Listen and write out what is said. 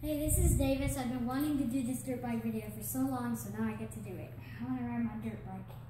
Hey, this is Davis. I've been wanting to do this dirt bike video for so long, so now I get to do it. I want to ride my dirt bike.